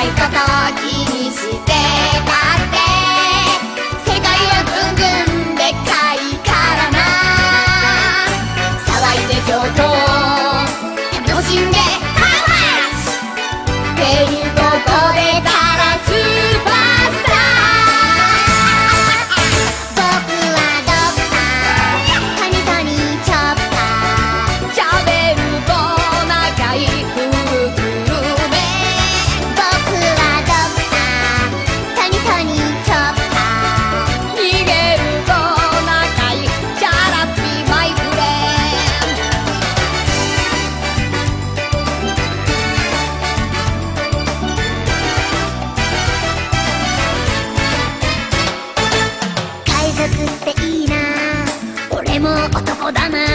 小さい肩気にし dame